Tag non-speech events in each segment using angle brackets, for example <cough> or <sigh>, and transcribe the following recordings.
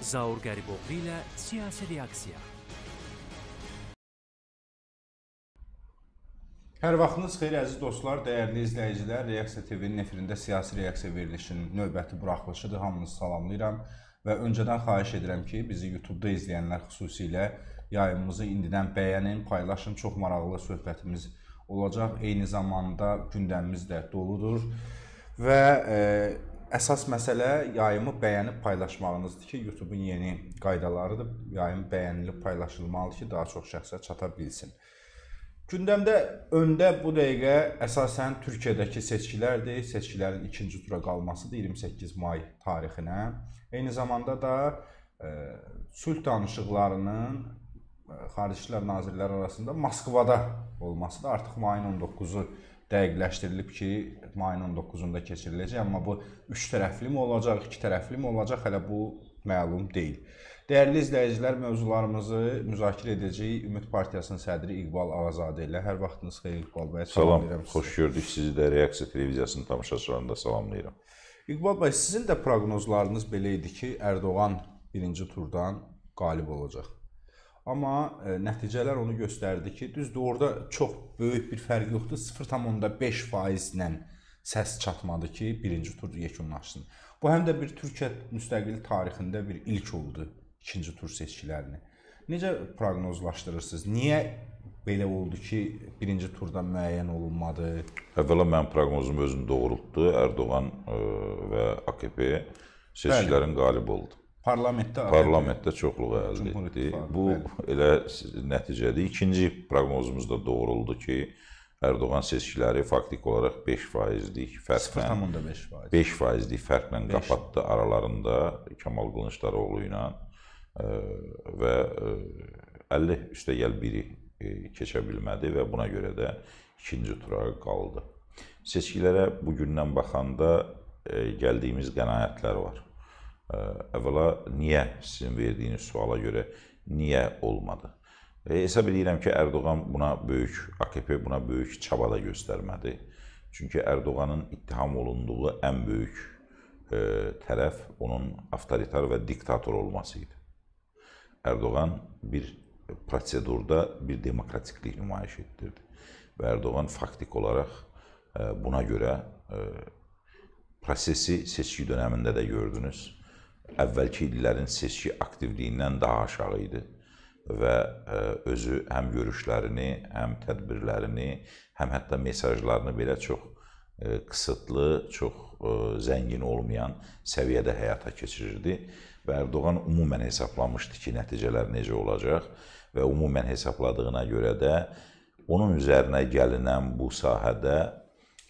Zaur Qəriboğlu ilə siyasi reaksiya. Hər vaxtınız xeyir əziz dostlar, dəyərli izləyicilər. Reaksiya TV-nin efirində siyasi reaksiya verilişinin növbəti buraxılışıdır. Hamınızı salamlayıram və öncədən xahiş edirəm ki, bizi YouTube-da izləyənlər xüsusilə yayımımızı indidən bəyənin, paylaşın. Çox maraqlı söhbətimiz olacaq. Eyni zamanda gündəmimiz də doludur və e, əsas məsələ yayımı bəyənib paylaşmağınızdır ki, YouTube-un yeni qaydalarıdır. Yayım bəyənilib paylaşılmalıdır ki, daha çox şəxsə çata bilsin. Gündəmdə öndə bu dəqiqə əsasən Türkiyədəki seçkilərdir. Seçkilərin ikinci tura qalmasıdır 28 may tarixinə. Eyni zamanda da e, sülh danışıqlarının e, Xarici İşlər Nazirləri arasında Moskvada olması da artıq mayın 19-u dəqiqləşdirilib ki, mayın 19-unda keçiriləcək, amma bu üç tərəfli mi olacaq, iki tərəfli mi olacaq, hələ bu məlum deyil. Dəyərli izləyicilər, mövzularımızı müzakirə edəcəyik Ümid Partiyasının sədri İqbal Ağazadə ilə. Hər vaxtınız xeyir İqbal bəy. Salam, xoş gördük sizi də Reaksiya televiziyasının tamaşaçılarını da salamlayıram. İqbal bəy, sizin də proqnozlarınız belə idi ki, Ərdoğan birinci turdan qalib olacaq. Amma e, nəticələr onu göstərdi ki, düzdür, orada çox böyük bir fərq yoxdur. 0.5%-lə səs çatmadı ki, birinci tur yekunlaşsın. Bu həm də bir Türkiyə müstəqil tarixində bir ilk oldu ikinci tur seçkilərini. Necə proqnozlaşdırırsınız? Niyə belə oldu ki, birinci turda müəyyən olunmadı? Əvvəla mənim proqnozum özünü doğrultdu. Ərdoğan ə, və AKP seçkilərin qalib oldu. Parlamentdə parlamentdə çoxluq əldə etdi. Bu elə nəticədir. İkinci proqnozumuz da doğruldu ki, Ərdoğan seçkiləri faktiki olaraq 5%lik fərqlə 0.5%. 5%lik fərqlə qapatdı aralarında Kamal Qılıncdaroğlu ilə və 50 üstəgəl biri keçə bilmədi və buna görə də ikinci tura qaldı. Seçkilərə bu gündən baxanda gəldiyimiz qənaətlər var. Əvvəla niyə sizin verdiyiniz suala görə niyə olmadı? Hesab edirəm ki, Ərdoğan buna böyük AKP buna böyük çaba da göstərmədi. Çünki Ərdoğanın ittiham olunduğu ən böyük e, tərəf onun avtoritar və diktator olması idi. Ərdoğan bir prosedurda bir demokratiklik nümayiş etdirdi. Və Ərdoğan faktik olaraq e, buna görə e, prosesi seçki dönəmində də gördünüz. Əvvəlki illərin seçki aktivliyindən daha aşağı idi və e, özü həm görüşlərini, həm tədbirlərini, həm hətta mesajlarını belə çox qısıtlı, çox zəngin olmayan səviyyədə həyata keçirirdi və Ərdoğan ümumən hesablamışdı ki, nəticələr necə olacaq və ümumən hesabladığına görə də onun üzərinə gəlinən bu sahədə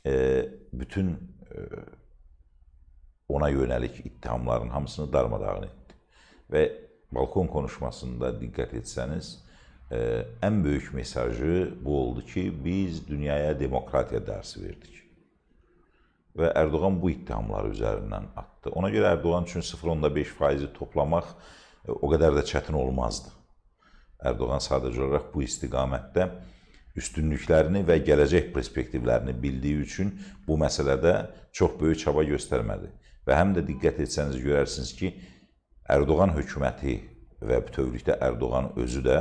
e, bütün e, ona yönəlik ittihamların hamısını darmadağın etdi. Və balkon konuşmasında diqqət etsəniz, e, ən böyük mesajı bu oldu ki, biz dünyaya demokratiya dərsi verdik və Ərdoğan bu ittihamları üzərindən atdı. Ona görə Ərdoğan üçün 0.5 faizi toplamaq e, o qədər də çətin olmazdı. Ərdoğan sadəcə olaraq bu istiqamətdə üstünlüklərini və gələcək perspektivlərini bildiyi üçün bu məsələdə çox böyük çaba göstərmədi. Və həm də diqqət etsəniz görərsiniz ki, Ərdoğan hökuməti və bütövlükdə Ərdoğan özü də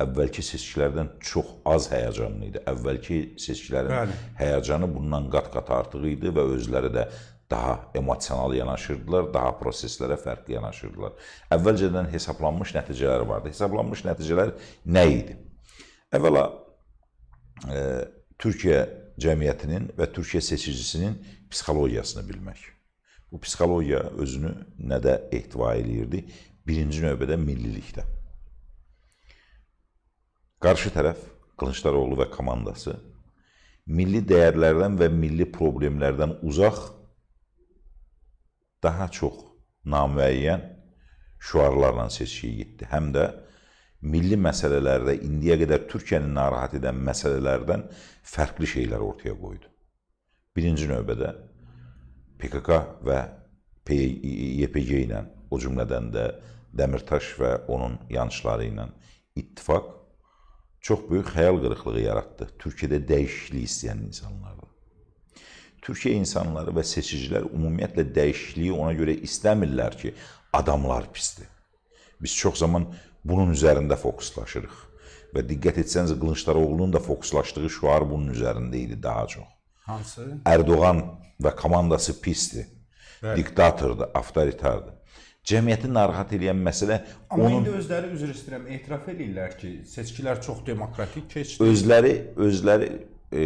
əvvəlki seçkilərdən çox az həyəcanlı idi. Əvvəlki seçkilərin Bəli. həyəcanı bundan qat-qat artıq idi və özləri də daha emosional yanaşırdılar, daha proseslərə fərqli yanaşırdılar. Əvvəlcədən hesablanmış nəticələr vardı. Hesablanmış nəticələr nə idi? Əvvəla e, Türkiyə cəmiyyətinin və Türkiyə seçicisinin psixologiyasını bilmək. Bu psixologiya özünü nədə ehtiva eləyirdi? Birinci növbədə millilikdə. Qarşı tərəf Qılıncdaroğlu və komandası milli dəyərlərdən və milli problemlərdən uzaq daha çox namüəyyən şüarlarla seçkiyə getdi. Həm də milli məsələlərdə indiyə qədər Türkiyəni narahat edən məsələlərdən fərqli şeylər ortaya qoydu. Birinci növbədə PKK və YPG ilə, o cümlədən də Dəmirtaş və onun yançıları ilə ittifaq çox böyük xəyal qırıqlığı yaratdı Türkiyədə dəyişiklik istəyən insanlarda. Türkiyə insanları və seçicilər ümumiyyətlə dəyişikliyi ona görə istəmirlər ki, adamlar pisdir. Biz çox zaman bunun üzərində fokuslaşırıq. Və diqqət etsəniz Qılıncdaroğlunun da fokuslaşdığı şüar bunun üzərində idi daha çox. Hansı? Erdoğan və komandası pisdir. Bəli. Diktatordur, avtoritardır. Cəmiyyəti narahat edən məsələ Amma onun indi özləri üzr istəyirəm, etiraf edirlər ki, seçkilər çox demokratik keçdi. Özləri özləri e,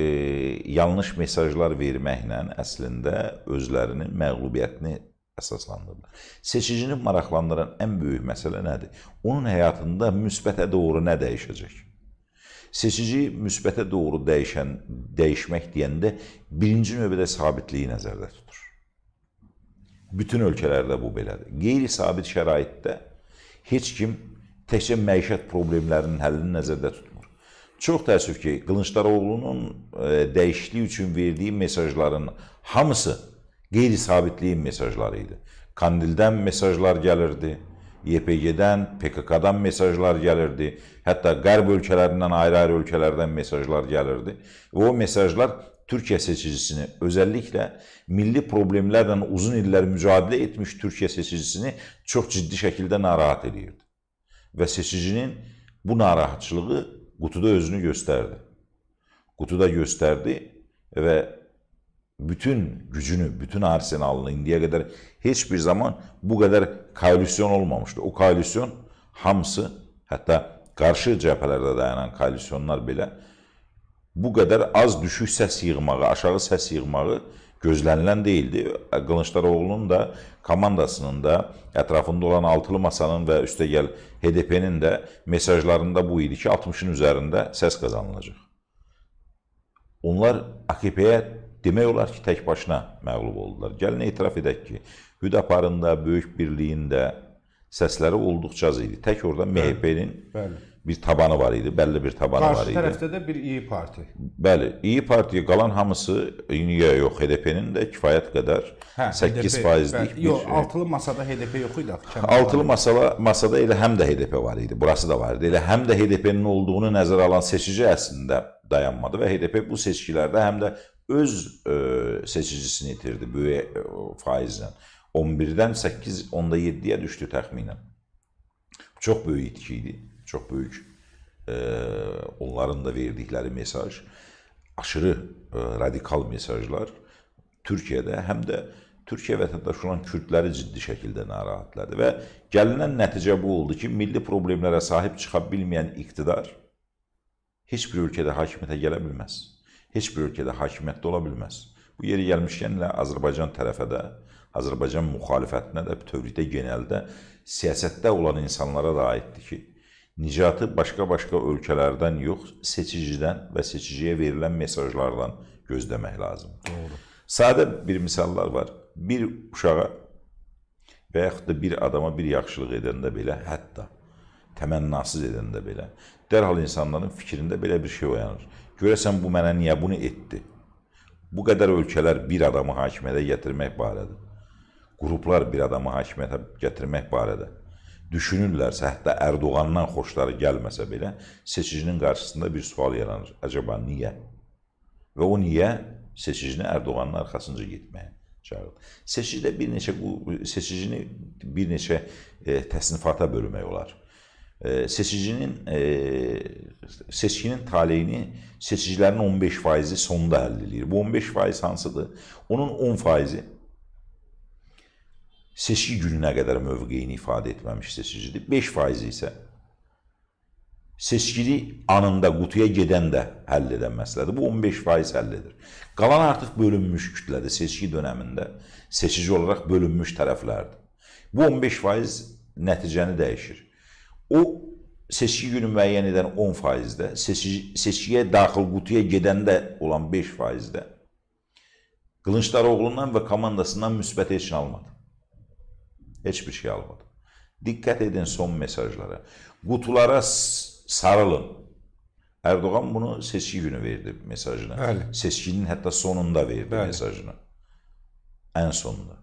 yanlış mesajlar verməklə əslində özlərinin məğlubiyyətini əsaslandırırlar. Seçicini maraqlandıran ən böyük məsələ nədir? Onun həyatında müsbətə doğru nə dəyişəcək? Seçici müsbətə doğru dəyişən, dəyişmək deyəndə birinci növbədə sabitliyi nəzərdə tutur. Bütün ölkələrdə bu belədir. Qeyri-sabit şəraitdə heç kim təkcə məişət problemlərinin həllini nəzərdə tutmur. Çox təəssüf ki, Qılıncdaroğlunun e, dəyişiklik üçün verdiyi mesajların hamısı qeyri-sabitliyin mesajları idi. Kandildən mesajlar gəlirdi, YPG-dən, PKK-dan mesajlar gəlirdi, hətta qərb ölkələrindən, ayrı-ayrı ölkələrdən mesajlar gəlirdi. Və o mesajlar Türkiyə seçicisini, özəlliklə milli problemlərlə uzun illər mücadilə etmiş Türkiyə seçicisini çox ciddi şəkildə narahat edirdi. Və seçicinin bu narahatçılığı qutuda özünü göstərdi. Qutuda göstərdi və bütün gücünü, bütün arsenalını indiyə qədər heç bir zaman bu qədər koalisyon olmamışdı. O koalisyon hamısı, hətta qarşı cəbhələrdə dayanan koalisyonlar belə bu qədər az düşük səs yığmağı, aşağı səs yığmağı gözlənilən deyildi. Qılıncdaroğlunun da komandasının da ətrafında olan altılı masanın və üstəgəl HDP-nin də mesajlarında bu idi ki, 60-ın üzərində səs qazanılacaq. Onlar AKP-yə demək olar ki, tək başına məğlub oldular. Gəlin etiraf edək ki, Hüdaparın da, Böyük Birliyin də səsləri olduqca az idi. Tək orada MHP-nin bir tabanı var idi, bəlli bir tabanı Qarşı var idi. Qarşı tərəfdə də bir İyi Parti. Bəli, İyi Partiya qalan hamısı niyə yox, HDP-nin də kifayət qədər hə, 8 faizlik bir Yox, altılı masada HDP yox idi axı. Altılı masada masada elə həm də HDP var idi. Burası da var idi. Elə həm də HDP-nin olduğunu nəzərə alan seçici əslində dayanmadı və HDP bu seçkilərdə həm də öz e, seçicisini itirdi böyük e, faizlə. 11-dən 8, 10-da 7-yə düşdü təxminən. Çox böyük itki idi. Çox böyük e, onların da verdikləri mesaj aşırı e, radikal mesajlar Türkiyədə həm də Türkiyə vətəndaşı olan kürdləri ciddi şəkildə narahatladı və gəlinən nəticə bu oldu ki, milli problemlərə sahib çıxa bilməyən iqtidar heç bir ölkədə hakimiyyətə gələ bilməz heç bir ölkədə hakimiyyətdə ola bilməz. Bu yeri gəlmişkən ilə Azərbaycan tərəfə də, Azərbaycan müxalifətinə də bütövlükdə genəldə siyasətdə olan insanlara da aiddir ki, nicatı başqa-başqa ölkələrdən yox, seçicidən və seçiciyə verilən mesajlardan gözləmək lazımdır. Doğru. Sadə bir misallar var. Bir uşağa və yaxud da bir adama bir yaxşılıq edəndə belə, hətta təmənnasız edəndə belə, dərhal insanların fikrində belə bir şey oyanır. Görəsən bu mənə niyə bunu etdi? Bu qədər ölkələr bir adamı hakimiyyətə gətirmək barədə, qruplar bir adamı hakimiyyətə gətirmək barədə düşünürlərsə, hətta Ərdoğandan xoşları gəlməsə belə, seçicinin qarşısında bir sual yaranır. Acaba niyə? Və o niyə seçicini Ərdoğanın arxasınca getməyə çağırır. Seçicidə bir neçə seçicini bir neçə e, təsnifata bölmək olar seçicinin e, seçkinin taleyini seçicilərin 15 faizi sonunda həll edir. Bu 15 faiz hansıdır? Onun 10 faizi seçki gününə qədər mövqeyini ifadə etməmiş seçicidir. 5 faizi isə seçkili anında qutuya gedən də həll edən məsələdir. Bu 15 faiz həll edir. Qalan artıq bölünmüş kütlədir seçki dönəmində seçici olaraq bölünmüş tərəflərdir. Bu 15 faiz nəticəni dəyişir. O seçki günü müəyyən edən 10 faizdə, seçki, seçkiyə daxil qutuya gedəndə olan 5 faizdə Qılıncdaroğlundan və komandasından müsbət heç nə almadı. Heç bir şey almadı. Diqqət edin son mesajlara. Qutulara sarılın. Erdoğan bunu seçki günü verdi mesajını. Bəli. Seçkinin hətta sonunda verdi Bəli. mesajını. Ən sonunda.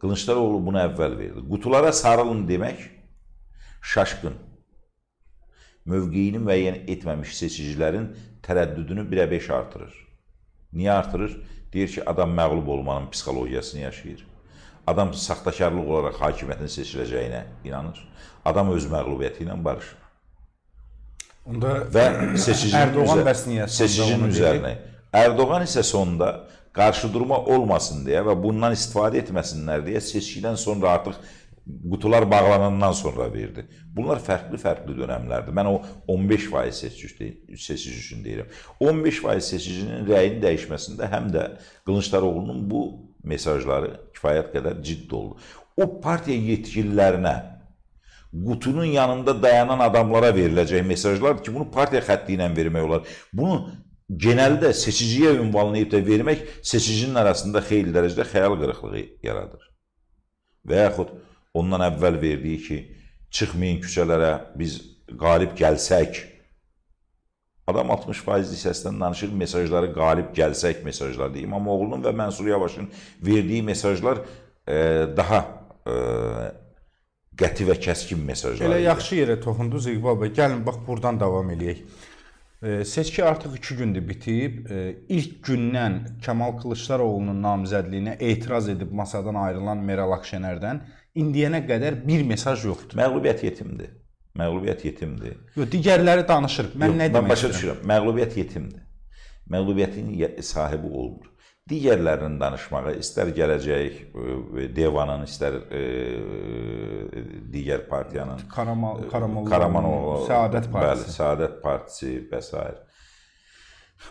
Qılıncdaroğlu bunu əvvəl verdi. Qutulara sarılın demək şaşqın. Mövqeyini müəyyən etməmiş seçicilərin tərəddüdünü birə beş artırır. Niyə artırır? Deyir ki, adam məğlub olmanın psixologiyasını yaşayır. Adam saxtakarlıq olaraq hakimiyyətin seçiləcəyinə inanır. Adam öz məğlubiyyəti ilə barışır. Onda Və seçicinin, Ərdoğan üzə- bəs seçicinin üzərinə. Erdoğan isə sonda qarşıdurma olmasın deyə və bundan istifadə etməsinlər deyə seçkidən sonra artıq qutular bağlanandan sonra verdi. Bunlar fərqli-fərqli dönəmlərdir. Mən o 15% seçici seçici üçün deyirəm. 15% seçicinin rəyinin dəyişməsində həm də Qılıncdaroğlunun bu mesajları kifayət qədər ciddi oldu. O partiya yetkililərinə qutunun yanında dayanan adamlara veriləcək mesajlar ki, bunu partiya xətti ilə vermək olar. Bunu genəldə seçiciyə ünvanlayıb da vermək seçicinin arasında xeyli dərəcədə xəyal qırıqlığı yaradır. Və yaxud ondan əvvəl verdiyi ki, çıxmayın küçələrə, biz qalib gəlsək, Adam 60%lik səsdən danışır, mesajları qalib gəlsək mesajlardır. İmamoğlunun və Mənsur Yavaşın verdiyi mesajlar e, daha e, qəti və kəskin mesajlar. Elə idi. yaxşı yerə toxundunuz İqbal bəy. Gəlin bax buradan davam eləyək. E, seçki artıq 2 gündür bitib. E, ilk gündən Kəmal Kılıçdaroğlunun namizədliyinə etiraz edib masadan ayrılan Meral Akşenerdən indiyənə qədər bir mesaj yoxdur. Məğlubiyyət yetimdir. Məğlubiyyət yetimdir. Yox, digərləri danışır. Mən Yox, nə mən demək başa istəyirəm? düşürəm. Məğlubiyyət yetimdir. Məğlubiyyətin sahibi olmur. Digərlərinin danışmağı, istər gələcək e, Devanın, istər e, digər partiyanın Karamal Karamollaoğlu, Karamanov, Səadət Bəli, Partisi. Səadət Partisi və s.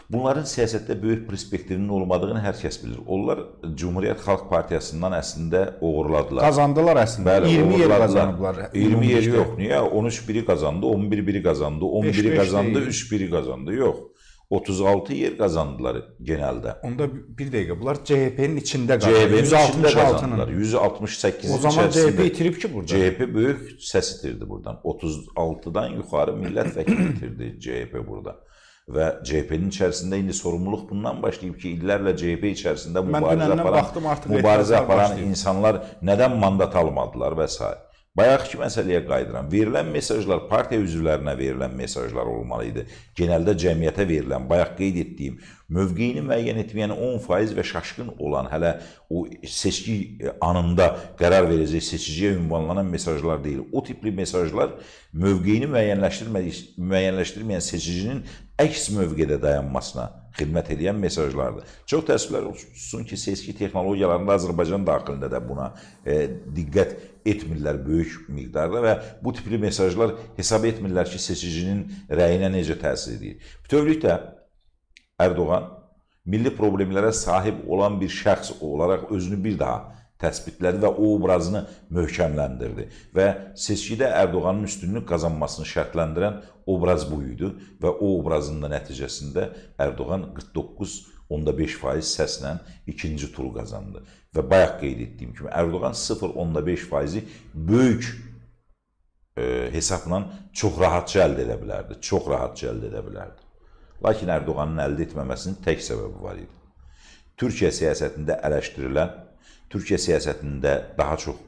Bunların siyasətdə böyük perspektivinin olmadığını hər kəs bilir. Onlar Cumhuriyyət Xalq Partiyasından əslində uğurladılar. Qazandılar əslində. Bəli, 20 yer qazanıblar. 20 yer yox. Niyə? 13 biri qazandı, 11 biri qazandı, 10 Beş, biri beş qazandı, deyil. 3 biri qazandı. Yox. 36 yer qazandılar genəldə. Onda bir dəqiqə bunlar CHP-nin içində qaldı. CHP-nin içində qazandılar. 166-nın. 168 O zaman CHP itirib ki burada. CHP böyük səs itirdi buradan. 36-dan yuxarı millət vəkili itirdi CHP burada. Və CHP-nin içərisində indi sorumluluq bundan başlayıb ki, illərlə CHP içərisində mübarizə aparan, baxdım, mübarizə aparan başlayıb. insanlar nədən mandat almadılar və s. Bayaqki məsələyə qayıdıram. Verilən mesajlar partiya üzvlərinə verilən mesajlar olmalı idi. Genəldə cəmiyyətə verilən, bayaq qeyd etdiyim, mövqeyini müəyyən etməyən 10% və şaşqın olan, hələ o seçki anında qərar verəcək seçiciyə ünvanlanan mesajlar deyil. O tipli mesajlar mövqeyini müəyyənləşdirməyən seçicinin əks mövqedə dayanmasına xidmət edən mesajlardır. Çox təəssüflər olsun ki, seçki texnologiyalarında Azərbaycan daxilində də buna e, diqqət etmirlər böyük miqdarda və bu tipli mesajlar hesab etmirlər ki, seçicinin rəyinə necə təsir edir. Bütövlükdə Ərdoğan milli problemlərə sahib olan bir şəxs olaraq özünü bir daha təsbitlədi və o obrazını möhkəmləndirdi və seçkidə Ərdoğanın üstünlük qazanmasını şərtləndirən obraz bu idi və o obrazın da nəticəsində Ərdoğan 49.5% səslə ikinci turu qazandı. Və bayaq qeyd etdiyim kimi Ərdoğan 0.5%-i böyük e, hesabla çox rahatca əldə edə bilərdi. Çox rahatca əldə edə bilərdi. Lakin Ərdoğanın əldə etməməsinin tək səbəbi var idi. Türkiyə siyasətində eləşdirilən, Türkiyə siyasətində daha çox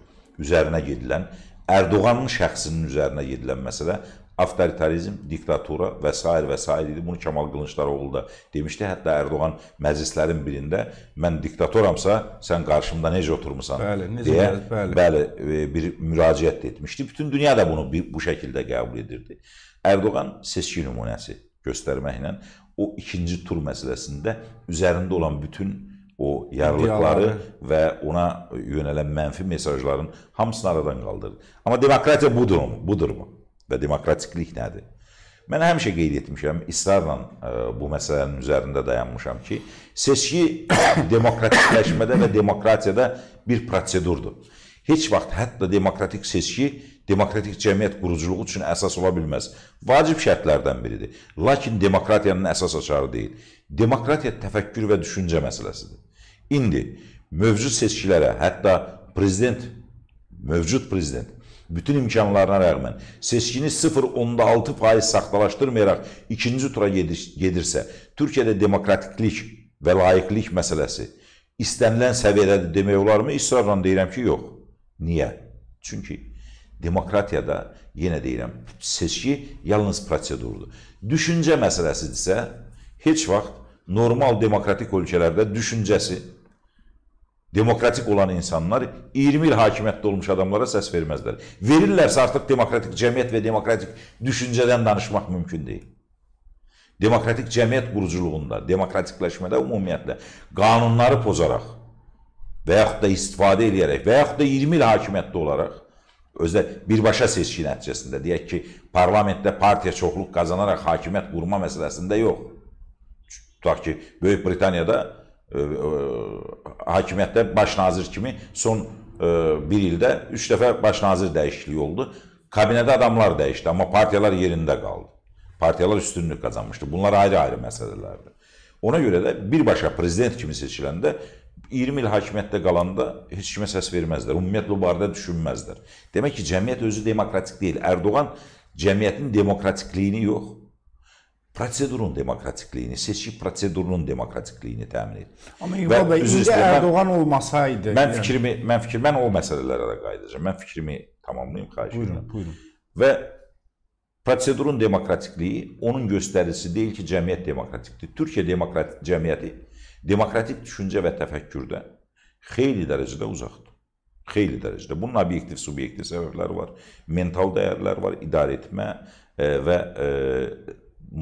üzərinə gedilən, Ərdoğanın şəxsinin üzərinə gedilən məsələ avtoritarizm, diktatura və s. və s. idi. Bunu Kemal Qılıncdaroğlu da demişdi. Hətta Ərdoğan məclislərin birində mən diktatoramsa, sən qarşımda necə oturmusan Bəli, necə deyə bəli, bəli. e, bir müraciət etmişdi. Bütün dünya da bunu bu şəkildə qəbul edirdi. Ərdoğan seçki nümunəsi göstərməklə o ikinci tur məsələsində üzərində olan bütün o yarlıqları və ona yönələn mənfi mesajların hamısını aradan qaldırdı. Amma demokratiya budurmu? Budurmu? Və demokratiklik nədir? Mən həmişə qeyd etmişəm, israrla ə, bu məsələnin üzərində dayanmışam ki, seçki <coughs> demokratikləşmədə və demokratiyada bir prosedurdur. Heç vaxt hətta demokratik seçki demokratik cəmiyyət quruculuğu üçün əsas ola bilməz. Vacib şərtlərdən biridir. Lakin demokratiyanın əsas açarı deyil. Demokratiya təfəkkür və düşüncə məsələsidir. İndi mövcud seçkilərə, hətta prezident, mövcud prezident bütün imkanlarına rəğmən seçkini 0.6% saxtalaşdırmayaraq ikinci tura gedir, gedirsə, Türkiyədə demokratiklik və layiqlik məsələsi istənilən səviyyədədir demək olarmı? İsrarla deyirəm ki, yox. Niyə? Çünki demokratiyada yenə deyirəm, seçki yalnız prosedurdur. Düşüncə məsələsidirsə, heç vaxt normal demokratik ölkələrdə düşüncəsi Demokratik olan insanlar 20 il hakimiyyətdə olmuş adamlara səs verməzlər. Verirlərsə artıq demokratik cəmiyyət və demokratik düşüncədən danışmaq mümkün deyil. Demokratik cəmiyyət quruculuğunda, demokratikləşmədə ümumiyyətlə qanunları pozaraq və yaxud da istifadə edərək və yaxud da 20 il hakimiyyətdə olaraq özdə birbaşa seçki nəticəsində deyək ki, parlamentdə partiya çoxluq qazanaraq hakimiyyət qurma məsələsində yox. Tutaq ki, Böyük Britaniyada ə, ə, hakimiyyətdə baş nazir kimi son ə, bir ildə üç dəfə baş nazir dəyişikliyi oldu. Kabinədə adamlar dəyişdi, amma partiyalar yerində qaldı. Partiyalar üstünlük qazanmışdı. Bunlar ayrı-ayrı məsələlərdir. Ona görə də birbaşa prezident kimi seçiləndə 20 il hakimiyyətdə qalanda heç kimə səs verməzlər. Ümumiyyətlə bu barədə düşünməzlər. Demək ki, cəmiyyət özü demokratik deyil. Erdoğan cəmiyyətin demokratikliyini yox, prosedurun demokratikliyini, seçki prosedurunun demokratikliyini təmin edir. Amma İqbal bəy, indi Erdoğan olmasaydı, mən yəni... fikrimi, mən fikir, mən o məsələlərə də qayıdacağam. Mən fikrimi tamamlayım, xahiş edirəm. Buyurun, buyurun. Və prosedurun demokratikliyi onun göstəricisi deyil ki, cəmiyyət demokratikdir. Türkiyə demokratik cəmiyyəti demokratik düşüncə və təfəkkürdə xeyli dərəcədə uzaqdır. Xeyli dərəcədə. Bunun obyektiv, subyektiv səbəbləri var, mental dəyərlər var, idarə etmə e, və e,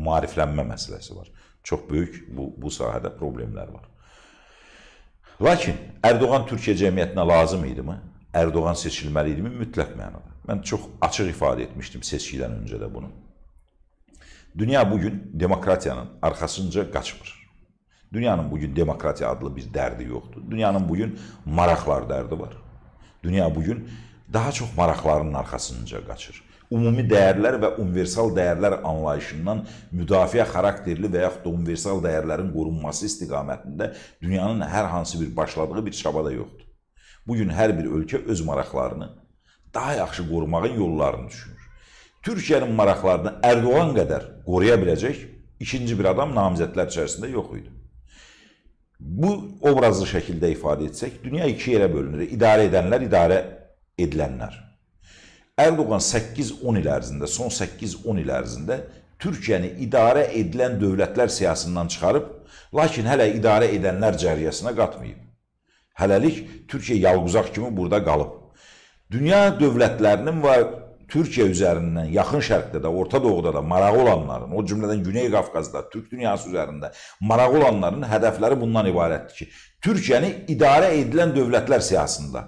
maariflənmə məsələsi var. Çox böyük bu, bu sahədə problemlər var. Lakin Ərdoğan Türkiyə cəmiyyətinə lazım idimi? Ərdoğan seçilməli idimi? Mütləq mənada. Mən çox açıq ifadə etmişdim seçkidən öncə də bunu. Dünya bugün demokratiyanın arxasınca qaçmır. Dünyanın bugün demokratiya adlı bir dərdi yoxdur. Dünyanın bugün maraqlar dərdi var. Dünya bugün daha çox maraqlarının arxasınca qaçır ümumi dəyərlər və universal dəyərlər anlayışından müdafiə xarakterli və yaxud da universal dəyərlərin qorunması istiqamətində dünyanın hər hansı bir başladığı bir çabada yoxdur. Bu gün hər bir ölkə öz maraqlarını daha yaxşı qorumağın yollarını düşünür. Türkiyənin maraqlarını Ərdoğan qədər qoruya biləcək ikinci bir adam namizədlər içərisində yox idi. Bu obrazlı şəkildə ifadə etsək, dünya iki yerə bölünür. İdarə edənlər, idarə edilənlər. Erdoğan 8-10 il ərzində, son 8-10 il ərzində Türkiyəni idarə edilən dövlətlər siyasından çıxarıb, lakin hələ idarə edənlər cəriyyəsinə qatmayıb. Hələlik Türkiyə yalquzaq kimi burada qalıb. Dünya dövlətlərinin və Türkiyə üzərindən yaxın şərqdə də, Orta Doğuda da marağı olanların, o cümlədən Güney Qafqazda, Türk dünyası üzərində marağı olanların hədəfləri bundan ibarətdir ki, Türkiyəni idarə edilən dövlətlər siyasında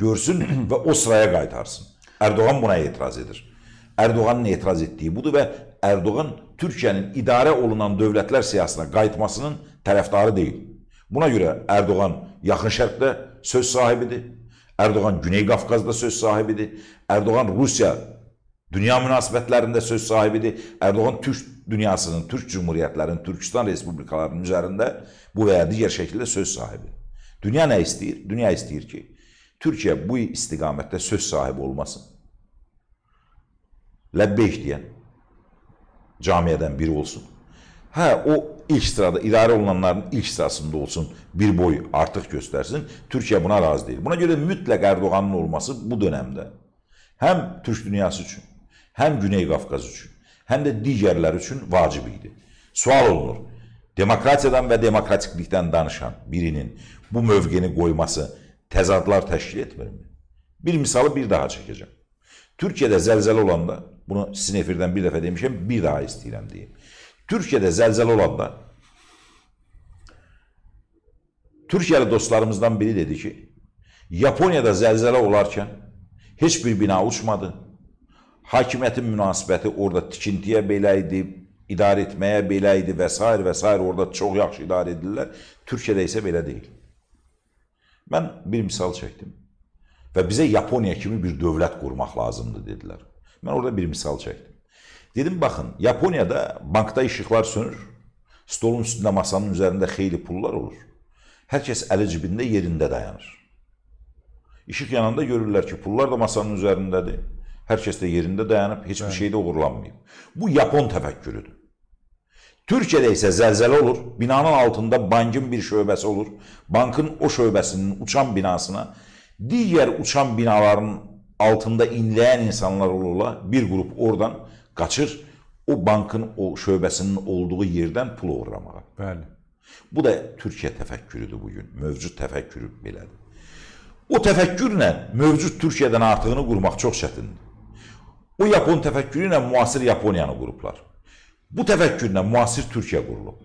görsün və o sıraya qaytarsın. Erdoğan buna etiraz edir. Erdoğanın etiraz etdiyi budur və Erdoğan Türkiyənin idarə olunan dövlətlər siyasətine qayıtmasının tərəfdarı deyil. Buna görə Erdoğan yaxın şərqdə söz sahibidir. Erdoğan Güney Qafqazda söz sahibidir. Erdoğan Rusiya dünya münasibətlərində söz sahibidir. Erdoğan Türk dünyasının, Türk Cumhuriyyətlərinin, Türkistan Respublikalarının üzərində bu və ya digər şəkildə söz sahibidir. Dünya nə istəyir? Dünya istəyir ki, Türkiyə bu istiqamətdə söz sahibi olmasın. Ləbbeyk deyən camiədən biri olsun. Hə, o ilk sırada, idarə olunanların ilk sırasında olsun, bir boy artıq göstərsin. Türkiyə buna razı deyil. Buna görə mütləq Erdoğanın olması bu dönəmdə həm Türk dünyası üçün, həm Güney Qafqaz üçün, həm də digərlər üçün vacib idi. Sual olunur, demokratiyadan və demokratiklikdən danışan birinin bu mövqeni qoyması təzadlar təşkil etmirmi? Bir misalı bir daha çəkəcəm. Türkiyədə zəlzələ olanda, bunu sizin efirdən bir dəfə demişəm, bir daha istəyirəm deyim. Türkiyədə zəlzələ olanda Türkiyəli dostlarımızdan biri dedi ki, Yaponiyada zəlzələ olarkən heç bir bina uçmadı. Hakimiyyətin münasibəti orada tikintiyə belə idi, idarə etməyə belə idi və s. və s. orada çox yaxşı idarə edirlər. Türkiyədə isə belə deyil. Mən bir misal çəkdim və bizə Yaponiya kimi bir dövlət qurmaq lazımdır dedilər. Mən orada bir misal çəkdim. Dedim, baxın, Yaponiyada bankda işıqlar sönür, stolun üstündə, masanın üzərində xeyli pullar olur. Hər kəs əli cibində yerində dayanır. İşıq yananda görürlər ki, pullar da masanın üzərindədir. Hər kəs də yerində dayanıb, heç bir şeydə uğurlanmayıb. Bu Yapon təfəkkürüdür. Türkiyədə isə zəlzələ olur, binanın altında bankın bir şöbəsi olur. Bankın o şöbəsinin uçan binasına digər uçan binaların altında inləyən insanlar olurlar. Bir qrup oradan qaçır o bankın o şöbəsinin olduğu yerdən pul uğramağa. Bəli. Bu da Türkiyə təfəkkürüdür bu gün. Mövcud təfəkkürü belədir. O təfəkkürlə mövcud Türkiyədən artığını qurmaq çox çətindir. O Yapon təfəkkürü ilə müasir Yaponiyanı qurublar. Bu təfəkkürlə müasir Türkiyə qurulub.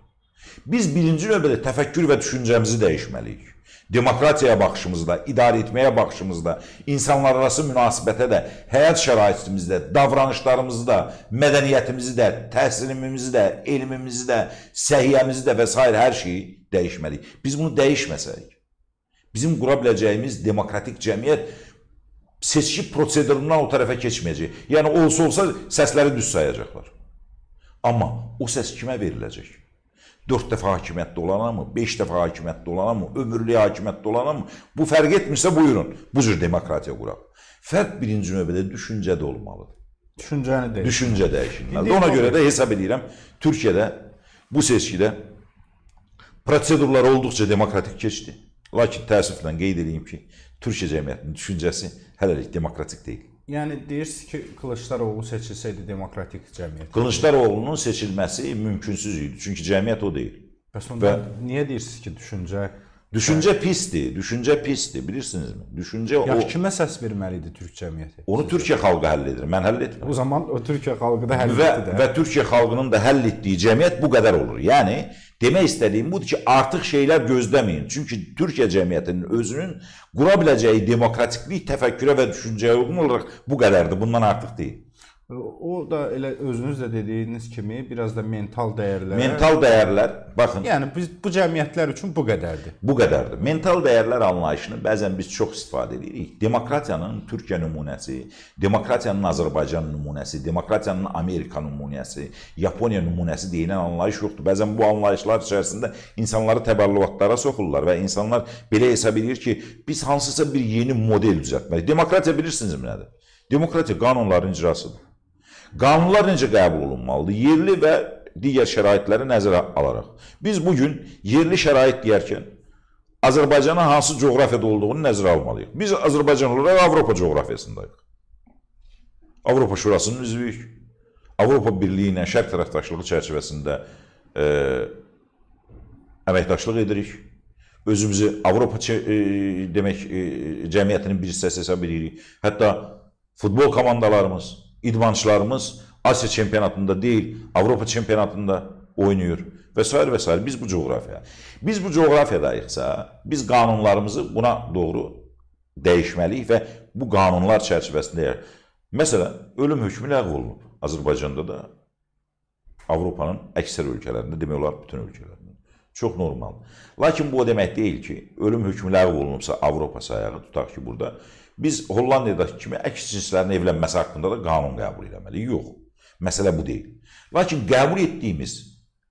Biz birinci növbədə təfəkkür və düşüncəmizi dəyişməliyik. Demokratiyaya baxışımızda, idarə etməyə baxışımızda, insanlararası münasibətə də, həyat şəraitimizdə, davranışlarımızda, mədəniyyətimizi də, təhsilimizi də, elmimizi də, səhiyyəmizi də və s. hər şeyi dəyişməliyik. Biz bunu dəyişməsək, bizim qura biləcəyimiz demokratik cəmiyyət seçki prosedurundan o tərəfə keçməyəcək. Yəni olsa-olsa səsləri düz sayacaqlar. Amma o səs kimə veriləcək? 4 dəfə hakimiyyətdə olana mı, 5 dəfə hakimiyyətdə olana mı, ömürlük hakimiyyətdə olana mı? Bu fərq etmirsə buyurun, bu cür demokratiya quraq. Fərq birinci növbədə düşüncədə olmalıdır. Düşüncəni dəyişir. Düşüncə dəyişilməlidir. Ona görə də hesab edirəm, Türkiyədə bu seçkidə prosedurlar olduqca demokratik keçdi. Lakin təəssüflə qeyd edeyim ki, Türkiyə cəmiyyətinin düşüncəsi hələlik demokratik deyil. Yəni deyirsiniz ki, Kılıçdaroğlu seçilsəydi demokratik cəmiyyət. Kılıçdaroğlunun seçilməsi mümkünsüz idi. Çünki cəmiyyət o deyil. Bəs onda niyə deyirsiniz ki, düşüncə Düşüncə pisdir, düşüncə pisdir, bilirsinizmi? Düşüncə o Yaxşı kimə səs verməli idi türk cəmiyyəti? onu Türkiyə xalqı həll edir. Mən həll etmirəm. O zaman o Türkiyə xalqı da həll Və etdi də. və Türkiyə xalqının da həll etdiyi cəmiyyət bu qədər olur. Yəni demək istədiyim budur ki, artıq şeylər gözləməyin. Çünki Türkiyə cəmiyyətinin özünün qura biləcəyi demokratiklik təfəkkürə və düşüncəyə uyğun olaraq bu qədərdir. Bundan artıq deyil. O da elə özünüz də dediyiniz kimi biraz da mental dəyərlərə Mental dəyərlər, baxın, Yəni biz bu cəmiyyətlər üçün bu qədərdir. Bu qədərdir. Mental dəyərlər anlayışını bəzən biz çox istifadə edirik. Demokratiyanın Türkiyə nümunəsi, demokratiyanın Azərbaycan nümunəsi, demokratiyanın Amerika nümunəsi, Yaponiya nümunəsi deyilən anlayış yoxdur. Bəzən bu anlayışlar içərisində insanları təbəllüvatlara soxurlar və insanlar belə hesab edir ki, biz hansısa bir yeni model düzəltməliyik. Demokratiya bilirsinizmi nədir? Demokratiya qanunların icrasıdır. Qanunlar necə qəbul olunmalıdır? Yerli və digər şəraitləri nəzərə alaraq. Biz bu gün yerli şərait deyərkən Azərbaycanın hansı coğrafiyada olduğunu nəzərə almalıyıq. Biz Azərbaycan olaraq Avropa coğrafiyasındayıq. Avropa Şurasının üzvüyük. Avropa Birliyi ilə şərq tərəfdaşlığı çərçivəsində e, əməkdaşlıq edirik. Özümüzü Avropa e, demək e, cəmiyyətinin bir hissəsi hesab edirik. Hətta futbol komandalarımız, idmançılarımız Asiya çempionatında deyil, Avropa çempionatında oynayır və s. Biz bu coğrafiya. Biz bu coğrafiyadayıqsa, biz qanunlarımızı buna doğru dəyişməliyik və bu qanunlar çərçivəsində Məsələn, ölüm hökmü ləğv olunub Azərbaycanda da, Avropanın əksər ölkələrində, demək olar bütün ölkələrində. Çox normal. Lakin bu o demək deyil ki, ölüm hökmü ləğv olunubsa Avropa sayağı tutaq ki, burada biz Hollandiyadakı kimi əks cinslərin evlənməsi haqqında da qanun qəbul etməliyik. Yox. Məsələ bu deyil. Lakin qəbul etdiyimiz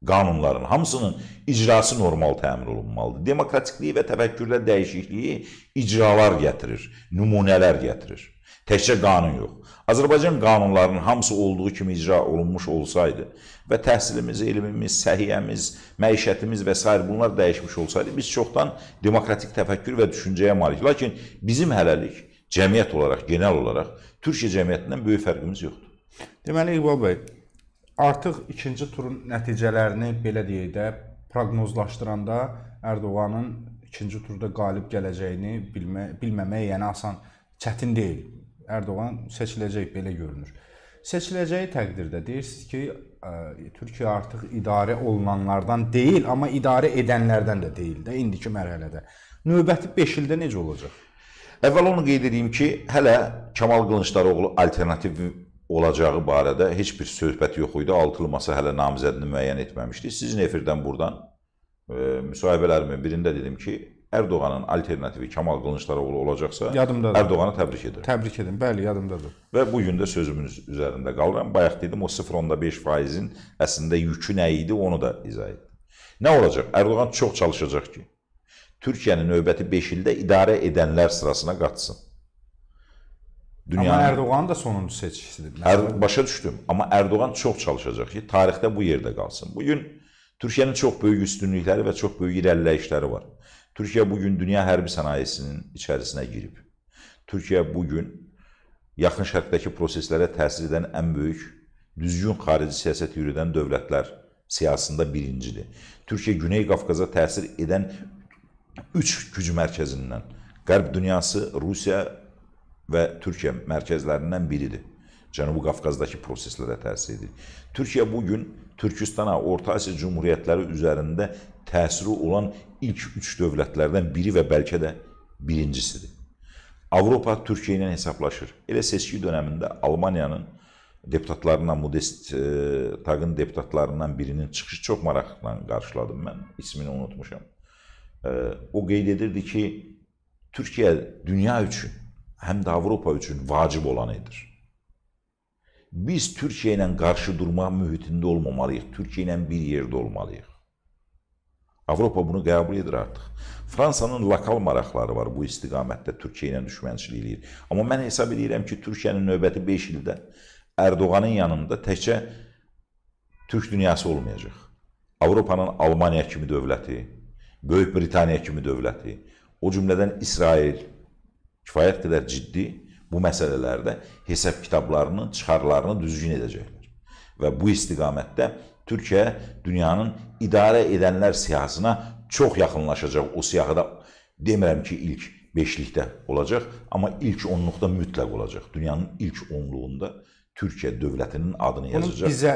qanunların hamısının icrası normal təmin olunmalıdır. Demokratikliyi və təfəkkürdə dəyişikliyi icralar gətirir, nümunələr gətirir. Təkcə qanun yox. Azərbaycan qanunlarının hamısı olduğu kimi icra olunmuş olsaydı və təhsilimiz, elmimiz, səhiyyəmiz, məişətimiz və s. bunlar dəyişmiş olsaydı, biz çoxdan demokratik təfəkkür və düşüncəyə malik. Lakin bizim hələlik cəmiyyət olaraq, genel olaraq Türkiyə cəmiyyətindən böyük fərqimiz yoxdur. Deməli İqbal bəy, artıq ikinci turun nəticələrini belə deyək də proqnozlaşdıranda Ərdoğanın ikinci turda qalib gələcəyini bilmə, bilməmək yəni asan çətin deyil. Ərdoğan seçiləcək belə görünür. Seçiləcəyi təqdirdə deyirsiniz ki, ə, Türkiyə artıq idarə olunanlardan deyil, amma idarə edənlərdən də deyil də indiki mərhələdə. Növbəti 5 ildə necə olacaq? Əvvəl onu qeyd edeyim ki, hələ Kamal Qılıncdaroğlu alternativ olacağı barədə heç bir söhbət yox idi. Altılı masa hələ namizədini müəyyən etməmişdi. Sizin efirdən buradan e, müsahibələrimin birində dedim ki, Ərdoğanın alternativi Kamal Qılıncdaroğlu olacaqsa, Yadımdadır. Ərdoğanı təbrik edirəm. Təbrik edim. Bəli, yadımdadır. Və bu gün də sözümün üzərində qalıram. Bayaq dedim o 0.5 faizin əslində yükü nə idi, onu da izah etdim. Nə olacaq? Ərdoğan çox çalışacaq ki, Türkiyənin növbəti 5 ildə idarə edənlər sırasına qatsın. Amma Ərdoğan da sonuncu seçkisidir. Ər, başa düşdüm. Amma Ərdoğan çox çalışacaq ki, tarixdə bu yerdə qalsın. Bu gün Türkiyənin çox böyük üstünlükləri və çox böyük irəliləyişləri var. Türkiyə bu gün dünya hərbi sənayesinin içərisinə girib. Türkiyə bu gün yaxın şərqdəki proseslərə təsir edən ən böyük düzgün xarici siyasət yürüdən dövlətlər siyasında birincidir. Türkiyə Güney Qafqaza təsir edən üç güc mərkəzindən Qərb dünyası, Rusiya və Türkiyə mərkəzlərindən biridir. Cənubi Qafqazdakı proseslərə təsir edir. Türkiyə bu gün Türkistana, Orta Asiya Cümhuriyyətləri üzərində təsiri olan ilk üç dövlətlərdən biri və bəlkə də birincisidir. Avropa Türkiyə ilə hesablaşır. Elə seçki dövründə Almaniyanın deputatlarından, Modest e, Tağın deputatlarından birinin çıxışı çox maraqla qarşıladım mən. İsmini unutmuşam. O qeyd edirdi ki, Türkiyə dünya üçün, həm də Avropa üçün vacib olanıdır. Biz Türkiyə ilə qarşı durma mühitində olmamalıyıq. Türkiyə ilə bir yerdə olmalıyıq. Avropa bunu qəbul edir artıq. Fransanın lokal maraqları var bu istiqamətdə Türkiyə ilə düşmənçilik eləyir. Amma mən hesab edirəm ki, Türkiyənin növbəti 5 ildə Ərdoğanın yanında təkcə Türk dünyası olmayacaq. Avropanın Almaniya kimi dövləti, Böyük Britaniya kimi dövləti, o cümlədən İsrail kifayət qədər ciddi bu məsələlərdə hesab kitablarını, çıxarlarını düzgün edəcəklər. Və bu istiqamətdə Türkiyə dünyanın idarə edənlər siyahısına çox yaxınlaşacaq. O siyahıda demirəm ki, ilk beşlikdə olacaq, amma ilk onluqda mütləq olacaq. Dünyanın ilk onluğunda Türkiyə dövlətinin adını Bunun yazacaq. bizə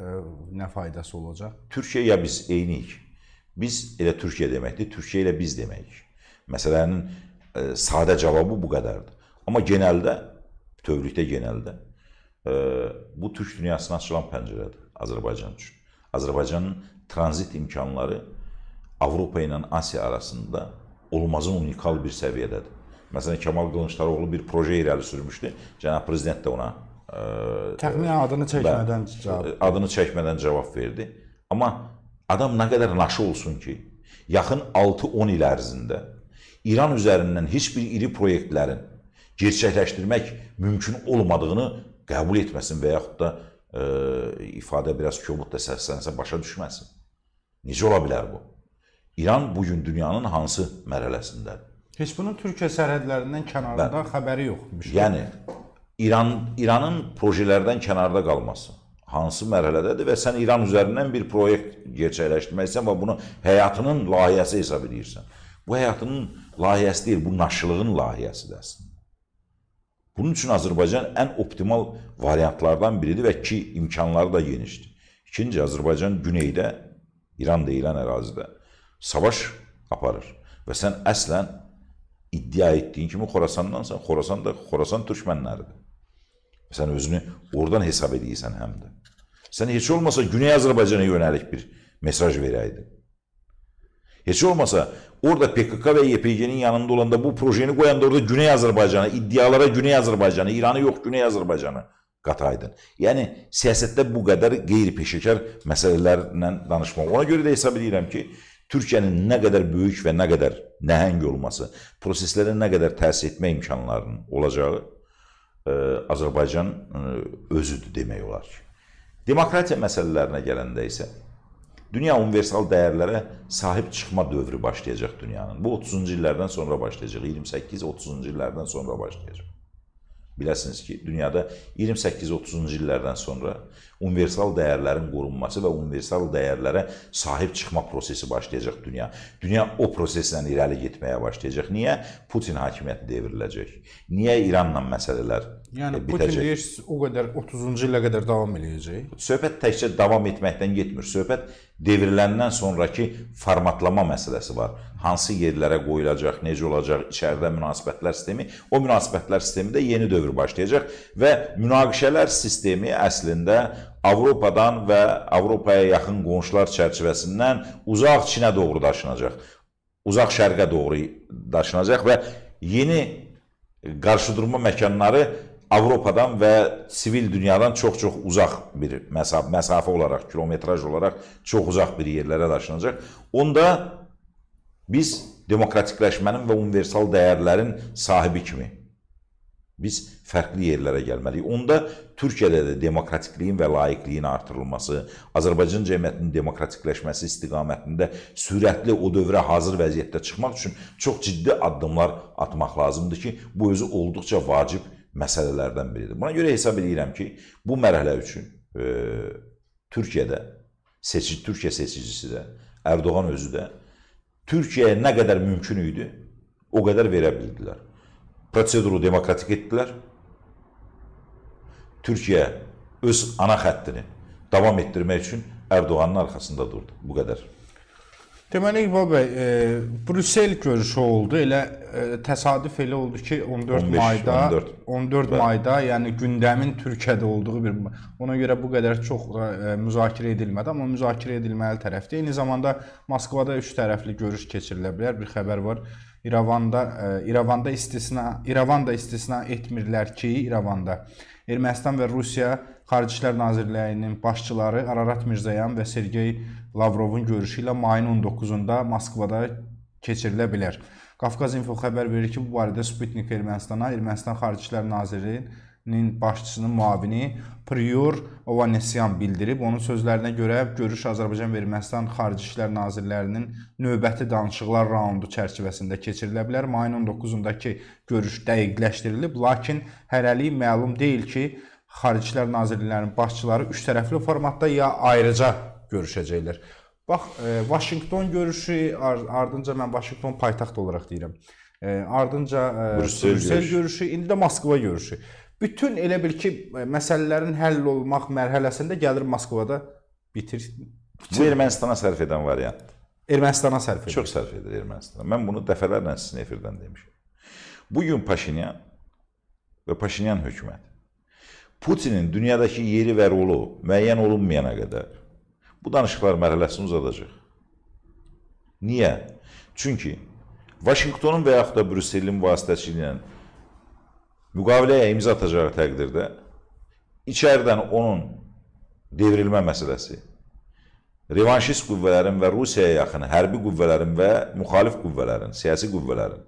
ə, nə faydası olacaq? Türkiyə ya biz eyniyik. Biz elə Türkiyə deməkdir, Türkiyə ilə biz deməyik. Məsələnin e, sadə cavabı bu qədərdir. Amma genəldə, bütövlükdə genəldə e, bu Türk dünyasına açılan pəncərədir Azərbaycan üçün. Azərbaycanın tranzit imkanları Avropa ilə Asiya arasında olmazın unikal bir səviyyədədir. Məsələn, Kemal Qılıçdaroğlu bir proje irəli sürmüşdü. Cənab prezident də ona e, Təxminən adını çəkmədən cavab. adını çəkmədən cavab verdi. Amma adam nə qədər naşı olsun ki, yaxın 6-10 il ərzində İran üzərindən heç bir iri proyektlərin gerçəkləşdirmək mümkün olmadığını qəbul etməsin və yaxud da e, ifadə biraz kobud da səslənsə başa düşməsin. Necə ola bilər bu? İran bu gün dünyanın hansı mərhələsindədir? Heç bunun Türkiyə sərhədlərindən kənarında xəbəri yoxmuş. Yəni İran İranın projelərdən kənarda qalması hansı mərhələdədir və sən İran üzərindən bir proyekt gerçəkləşdirməksən və bunu həyatının layihəsi hesab edirsən. Bu həyatının layihəsi deyil, bu naşılığın layihəsidir əslində. Bunun üçün Azərbaycan ən optimal variantlardan biridir və ki, imkanları da genişdir. İkinci, Azərbaycan güneydə, İran deyilən ərazidə savaş aparır və sən əslən iddia etdiyin kimi Xorasandansan, Xorasan da Xorasan türkmənləridir. Sən özünü oradan hesab edirsən həm də. Sən heç olmasa Güney Azərbaycana yönəlik bir mesaj verəydin. Heç olmasa orada PKK və YPG-nin yanında olanda bu projeni qoyanda orada Güney Azərbaycanı, iddialara Güney Azərbaycanı, İranı yox Güney Azərbaycanı qataydın. Yəni siyasətdə bu qədər qeyri-peşəkar məsələlərlə danışmaq. Ona görə də hesab edirəm ki, Türkiyənin nə qədər böyük və nə qədər nəhəng olması, proseslərə nə qədər təsir etmə imkanlarının olacağı ə, Azərbaycan ə, özüdür demək olar ki. Demokratiya məsələlərinə gələndə isə dünya universal dəyərlərə sahib çıxma dövrü başlayacaq dünyanın. Bu 30-cu illərdən sonra başlayacaq. 28-30-cu illərdən sonra başlayacaq. Biləsiniz ki, dünyada 28-30-cu illərdən sonra universal dəyərlərin qorunması və universal dəyərlərə sahib çıxma prosesi başlayacaq dünya. Dünya o proseslə irəli getməyə başlayacaq. Niyə? Putin hakimiyyəti devriləcək. Niyə İranla məsələlər Yəni e, Putin deyir o qədər 30-cu ilə qədər davam eləyəcək. Söhbət təkcə davam etməkdən getmir. Söhbət devriləndən sonrakı formatlama məsələsi var. Hansı yerlərə qoyulacaq, necə olacaq, içəridə münasibətlər sistemi, o münasibətlər sistemində yeni dövr başlayacaq və münaqişələr sistemi əslində Avropadan və Avropaya yaxın qonşular çərçivəsindən uzaq Çinə doğru daşınacaq. Uzaq şərqə doğru daşınacaq və yeni qarşıdurma məkanları Avropadan və sivil dünyadan çox-çox uzaq bir məsafə, məsafə olaraq, kilometraj olaraq çox uzaq bir yerlərə daşınacaq. Onda biz demokratikləşmənin və universal dəyərlərin sahibi kimi biz fərqli yerlərə gəlməliyik. Onda Türkiyədə də demokratikliyin və layiqliyin artırılması, Azərbaycan cəmiyyətinin demokratikləşməsi istiqamətində sürətli o dövrə hazır vəziyyətdə çıxmaq üçün çox ciddi addımlar atmaq lazımdır ki, bu özü olduqca vacib məsələlərdən biridir. Buna görə hesab edirəm ki, bu mərhələ üçün e, Türkiyədə seçici Türkiyə seçicisi də, Ərdoğan özü də Türkiyəyə nə qədər mümkün idi, o qədər verə bildilər. Proseduru demokratik etdilər. Türkiyə öz ana xəttini davam etdirmək üçün Ərdoğanın arxasında durdu. Bu qədər. Deməli İqbal bəy, e, Brüssel görüşü oldu. Elə e, təsadüf elə oldu ki, 14 15, mayda 14. 14 mayda, yəni gündəmin Türkiyədə olduğu bir ona görə bu qədər çox da e, müzakirə edilmədi, amma müzakirə edilməli tərəfdir. Eyni zamanda Moskvada üç tərəfli görüş keçirilə bilər. Bir xəbər var. İrəvanda e, İrəvanda istisna İrəvanda istisna etmirlər ki, İrəvanda Ermənistan və Rusiya Xarici İşlər Nazirliyinin başçıları Ararat Mirzoyan və Sergey Lavrovun görüşü ilə mayın 19-da Moskvada keçirilə bilər. Qafqaz Info xəbər verir ki, bu barədə Sputnik Ermənistana Ermənistan Xarici İşlər Nazirinin başçısının müavini Prior Ovanesyan bildirib. Onun sözlərinə görə görüş Azərbaycan və Ermənistan Xarici İşlər Nazirlərinin növbəti danışıqlar raundu çərçivəsində keçirilə bilər. Mayın 19-dakı görüş dəqiqləşdirilib, lakin hələlik məlum deyil ki, Xarici İşlər Nazirliklərinin başçıları üç tərəfli formatda ya ayrıca görüşəcəklər. Bax, e, Vaşinqton görüşü, ardınca mən Vaşinqton paytaxt olaraq deyirəm. E, ardınca e, Brüssel Brüssel görüşü. görüşü, indi də Moskva görüşü. Bütün elə bil ki, məsələlərin həll olmaq mərhələsində gəlir Moskvada bitir. Bu Ermənistana sərf edən variant. Ermənistana sərf edir. Çox sərf edir Ermənistana. Mən bunu dəfələrlə sizin efirdən demişəm. Bu gün Paşinyan və Paşinyan hökuməti Putinin dünyadakı yeri və rolu müəyyən olunmayana qədər bu danışıqlar mərhələsini uzadacaq. Niyə? Çünki Vaşinqtonun və yaxud da Brüsselin vasitəçiliyi ilə müqaviləyə imza atacağı təqdirdə içəridən onun devrilmə məsələsi, revanşist qüvvələrin və Rusiyaya yaxın hərbi qüvvələrin və müxalif qüvvələrin, siyasi qüvvələrin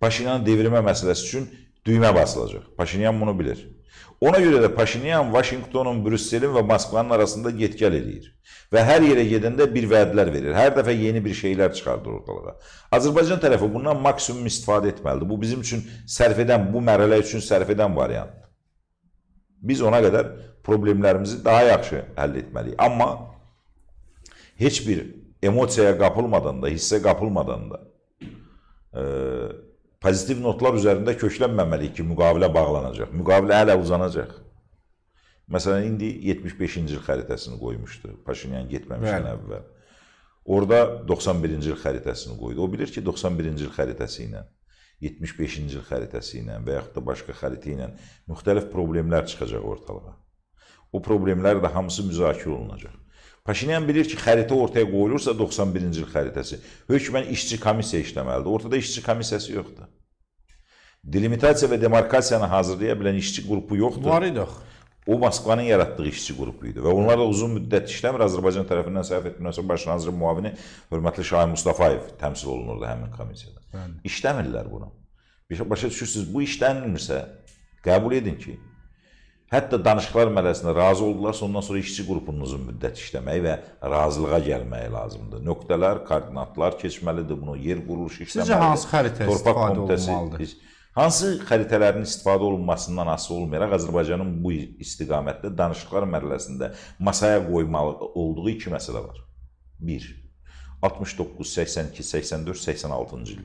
Paşinyanı devirmə məsələsi üçün düymə basılacaq. Paşinyan bunu bilir. Ona görə də Paşinyan Vaşinqtonun, Brüsselin və Moskvanın arasında get-gəl eləyir. Və hər yerə gedəndə bir vədlər verir. Hər dəfə yeni bir şeylər çıxardır ortalığa. Azərbaycan tərəfi bundan maksimum istifadə etməlidir. Bu bizim üçün sərf edən, bu mərhələ üçün sərf edən variantdır. Biz ona qədər problemlərimizi daha yaxşı həll etməliyik. Amma heç bir emosiyaya qapılmadan da, hissə qapılmadan da e, pozitiv notlar üzərində köklənməməliyik ki, müqavilə bağlanacaq. Müqavilə hələ uzanacaq. Məsələn, indi 75-ci il xəritəsini qoymuşdu Paşinyan getməmişdən Bəli. əvvəl. Orada 91-ci il xəritəsini qoydu. O bilir ki, 91-ci il xəritəsi ilə 75-ci il xəritəsi ilə və yaxud da başqa xəritə ilə müxtəlif problemlər çıxacaq ortalığa. O problemlər də hamısı müzakirə olunacaq. Paşinyan bilir ki, xəritə ortaya qoyulursa 91-ci il xəritəsi, hökmən işçi komissiya işləməlidir. Ortada işçi komissiyası yoxdur. Delimitasiya və demarkasiyanı hazırlaya bilən işçi qrupu yoxdur. Var idi axı. O Moskvanın yaratdığı işçi qrupu idi və onlar da uzun müddət işləmir. Azərbaycan tərəfindən səhv etmirəmsə baş nazirin müavini hörmətli Şahin Mustafayev təmsil olunurdu həmin komissiyada. Bəli. İşləmirlər bunu. Başa düşürsüz, bu işlənmirsə qəbul edin ki, hətta danışıqlar mərhələsində razı oldularsa ondan sonra işçi qrupunun uzun müddət işləməyi və razılığa gəlməyi lazımdır. Nöqtələr, koordinatlar keçməlidir bunu, yer quruluşu işləməlidir. Sizcə hansı xəritə Torpaq istifadə komitəsi- olunmalıdır? Hansı xəritələrin istifadə olunmasından asılı olmayaraq Azərbaycanın bu istiqamətdə danışıqlar mərhələsində masaya qoymalı olduğu iki məsələ var. 1. 69, 82, 84, 86-cı il.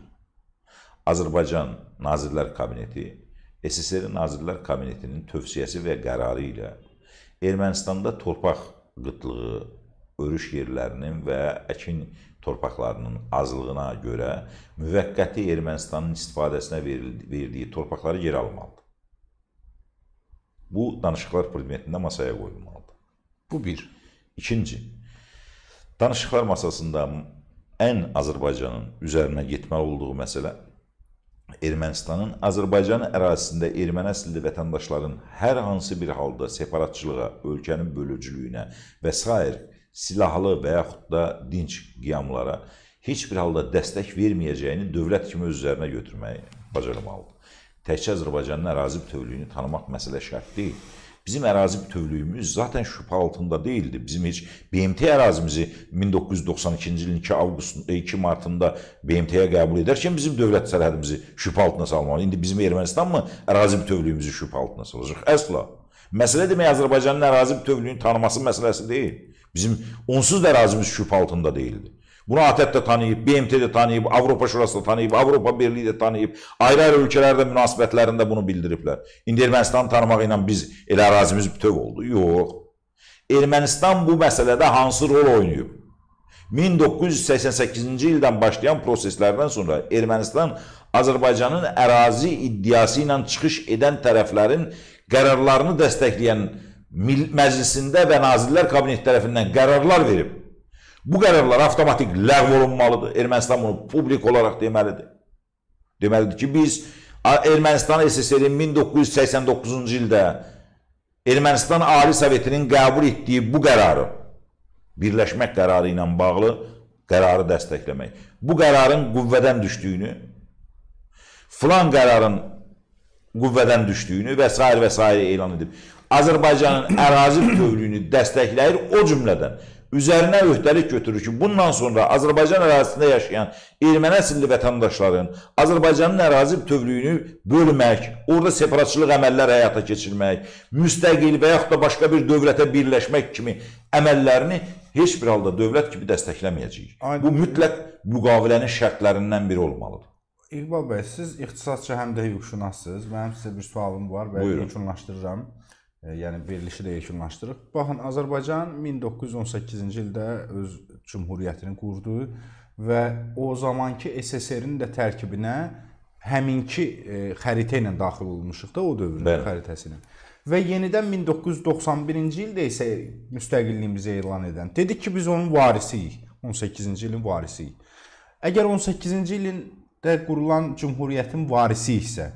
Azərbaycan Nazirlər Kabineti SSR Nazirlər Kabinetinin tövsiyəsi və qərarı ilə Ermənistanda torpaq qıtlığı, örüş yerlərinin və əkin torpaqlarının azlığına görə müvəqqəti Ermənistanın istifadəsinə verildi- verdiyi torpaqları geri almalıdır. Bu danışıqlar predmetində masaya qoyulmalıdır. Bu bir. İkinci, danışıqlar masasında ən Azərbaycanın üzərinə getməli olduğu məsələ Ermənistanın Azərbaycan ərazisində erməni əsilli vətəndaşların hər hansı bir halda separatçılığa, ölkənin bölücülüyünə və s. silahlı və yaxud da dinç qiyamlara heç bir halda dəstək verməyəcəyini dövlət kimi öz üzərinə götürməyi bacarmalıdır. Təkcə Azərbaycanın ərazi bütövlüyünü tanımaq məsələ şərt deyil. Bizim ərazi bütövlüyümüz zaten şübhə altında değildi. Bizim heç BMT ərazimizi 1992-ci ilin 2 avqust 2 martında BMT-yə qəbul edərkən bizim dövlət sərhədimizi şübhə altına salmalı. İndi bizim Ermənistan mı ərazi bütövlüyümüzü şübhə altına salacaq? Əsla. Məsələ demək Azərbaycanın ərazi bütövlüyünü tanıması məsələsi deyil. Bizim onsuz da ərazimiz küp altında deyildi. ATƏT də tanıyıb, BMT də tanıyıb, Avropa Şurası da tanıyıb, Avropa Birliyi də tanıyıb, ayrı-ayrı ölkələrdə münasibətlərində bunu bildiriblər. İndi Ermənistanı tanımaq ilə biz elə ərazimiz bütöv oldu. Yox. Ermənistan bu məsələdə hansı rol oynayıb? 1988-ci ildən başlayan proseslərdən sonra Ermənistan Azərbaycanın ərazi iddiası ilə çıxış edən tərəflərin qərarlarını dəstəkləyən məclisində və Nazirlər Kabineti tərəfindən qərarlar verib. Bu qərarlar avtomatik ləğv olunmalıdır. Ermənistan bunu publik olaraq deməlidir. Deməlidir ki, biz Ermənistan SSR-in 1989-cu ildə Ermənistan Ali Sovetinin qəbul etdiyi bu qərarı, birləşmək qərarı ilə bağlı qərarı dəstəkləmək. Bu qərarın qüvvədən düşdüyünü, filan qərarın qüvvədən düşdüyünü və s. və s. elan edib. Azərbaycanın ərazi bütövlüyünü dəstəkləyir o cümlədən üzərinə öhdəlik götürür ki, bundan sonra Azərbaycan ərazisində yaşayan erməni əsilli vətəndaşların Azərbaycanın ərazi bütövlüyünü bölmək, orada separatçılıq əməllər həyata keçirmək, müstəqil və yaxud da başqa bir dövlətə birləşmək kimi əməllərini heç bir halda dövlət kimi dəstəkləməyəcəyik. Aynen. Bu mütləq müqavilənin şərtlərindən biri olmalıdır. İqbal bəy, siz ixtisasçı həm də hüquqşünassınız. Mənim sizə bir sualım var və yekunlaşdırıram yəni verilişi də yekunlaşdırıq. Baxın, Azərbaycan 1918-ci ildə öz cümhuriyyətini qurdu və o zamanki SSR-in də tərkibinə həminki e, xəritə ilə daxil olmuşuq da o dövrün Bəli. xəritəsinə. Və yenidən 1991-ci ildə isə müstəqilliyimizi elan edən dedik ki, biz onun varisiyik. 18-ci ilin varisiyik. Əgər 18-ci ilin də qurulan cümhuriyyətin varisiksə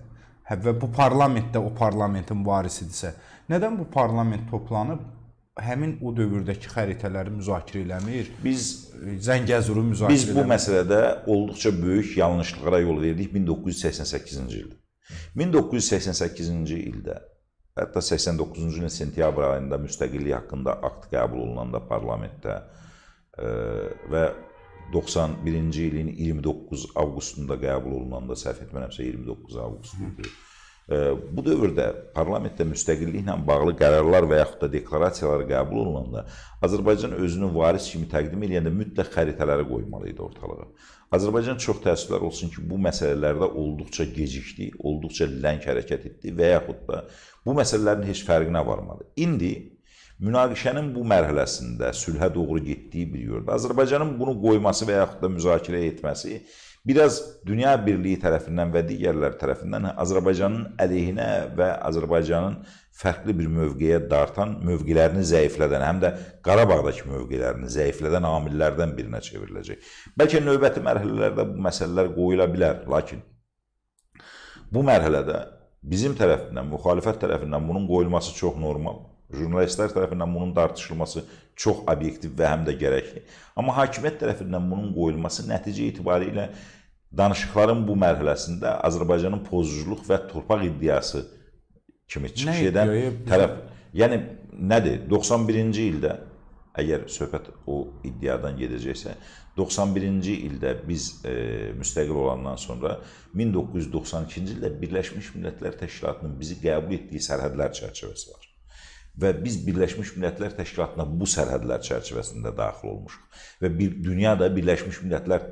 hə, və bu parlament də o parlamentin varisidirsə, Nədən bu parlament toplanıb həmin o dövrdəki xəritələri müzakirə eləmir? Biz Zəngəzuru müzakirə Biz bu eləmir. məsələdə olduqca böyük yanlışlıqlara yol verdik 1988-ci ildə. 1988-ci ildə hətta 89-cu ilin sentyabr ayında müstəqillik haqqında akt qəbul olunanda parlamentdə ə, və 91-ci ilin 29 avqustunda qəbul olunanda səhv etmirəmsə 29 avqust idi. Bu dövrdə parlamentdə müstəqilliklə bağlı qərarlar və yaxud da deklarasiyalar qəbul olunanda Azərbaycan özünü varis kimi təqdim edəndə mütləq xəritələri qoymalı idi ortalığa. Azərbaycan çox təəssüflər olsun ki, bu məsələlərdə olduqca gecikdi, olduqca ləng hərəkət etdi və yaxud da bu məsələlərin heç fərqinə varmadı. İndi münaqişənin bu mərhələsində sülhə doğru getdiyi bir yerdə Azərbaycanın bunu qoyması və yaxud da müzakirə etməsi biraz Dünya Birliyi tərəfindən və digərlər tərəfindən Azərbaycanın əleyhinə və Azərbaycanın fərqli bir mövqeyə dartan, mövqelərini zəiflədən, həm də Qarabağdakı mövqelərini zəiflədən amillərdən birinə çevriləcək. Bəlkə növbəti mərhələlərdə bu məsələlər qoyula bilər, lakin bu mərhələdə bizim tərəfindən, müxalifət tərəfindən bunun qoyulması çox normal. Jurnalistlər tərəfindən bunun tartışılması çox obyektiv və həm də gərəkli. Amma hakimiyyət tərəfindən bunun qoyulması nəticə itibarilə danışıqların bu mərhələsində Azərbaycanın pozuculuq və torpaq iddiası kimi çıxış edən tərəf, yəni nədir? 91-ci ildə əgər söhbət o iddiadan gedəcəksə, 91-ci ildə biz e, müstəqil olandan sonra 1992-ci ildə Birləşmiş Millətlər Təşkilatının bizi qəbul etdiyi sərhədlər çərçivəsi var. Və biz Birləşmiş Millətlər Təşkilatına bu sərhədlər çərçivəsində daxil olmuşuq. Və bir dünyada Birləşmiş Millətlər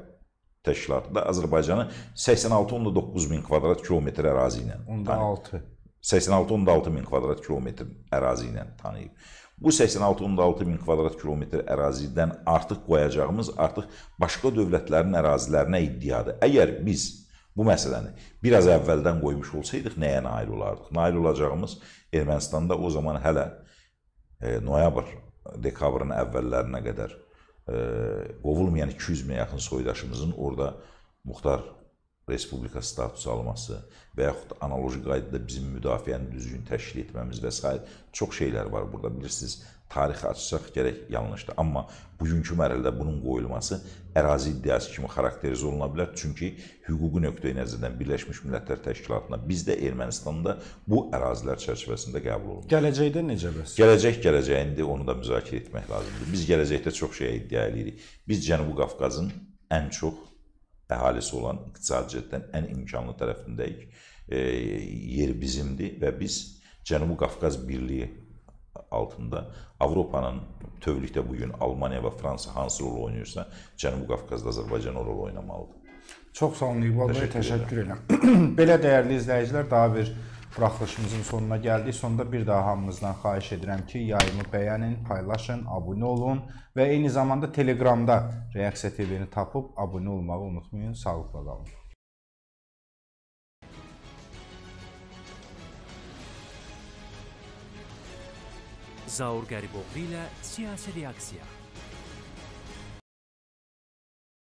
təşkilatı da Azərbaycanı 86.9 min kvadrat kilometr ərazi ilə onda 6 86.6 min kvadrat kilometr ərazi ilə tanıyıb. Bu 86.6 min kvadrat kilometr ərazidən artıq qoyacağımız artıq başqa dövlətlərin ərazilərinə iddiadır. Əgər biz bu məsələni biraz əvvəldən qoymuş olsaydıq nəyə nail olardıq? Nail olacağımız Ermənistanda o zaman hələ e, noyabr, dekabrın əvvəllərinə qədər qovulmayan 200 minə yaxın soydaşımızın orada muxtar respublika statusu alması və yaxud analoji qaydada bizim müdafiəni düzgün təşkil etməmiz və s. çox şeylər var burada. Bilirsiniz, tarixi açsaq gərək yanlışdır. Amma bugünkü mərhələdə bunun qoyulması ərazi iddiası kimi xarakterizə oluna bilər. Çünki hüquqi nöqteyi nəzərdən Birləşmiş Millətlər Təşkilatına bizdə Ermənistanda bu ərazilər çərçivəsində qəbul olunur. Gələcəkdə necə bəs? Gələcək gələcəyində onu da müzakirə etmək lazımdır. Biz gələcəkdə çox şey iddia edirik. Biz Cənubi Qafqazın ən çox əhalisi olan iqtisadi cəhətdən ən imkanlı tərəfindəyik. E, yer bizimdir və biz Cənubi Qafqaz Birliyi altında Avropanın bütövlükdə bu gün Almaniya və Fransa hansı rol oynayırsa, Cənubi Qafqazda Azərbaycan o rol oynamalıdır. Çox sağ olun İqbal bəy, təşəkkür edirəm. <clears throat> Belə dəyərli izləyicilər, daha bir buraxılışımızın sonuna gəldik. Sonda bir daha hamınızdan xahiş edirəm ki, yayımı bəyənin, paylaşın, abunə olun və eyni zamanda Telegramda Reaksiya TV-ni tapıb abunə olmağı unutmayın. Sağlıqla qalın. Zaur Qəriboğlu ilə siyasi reaksiya.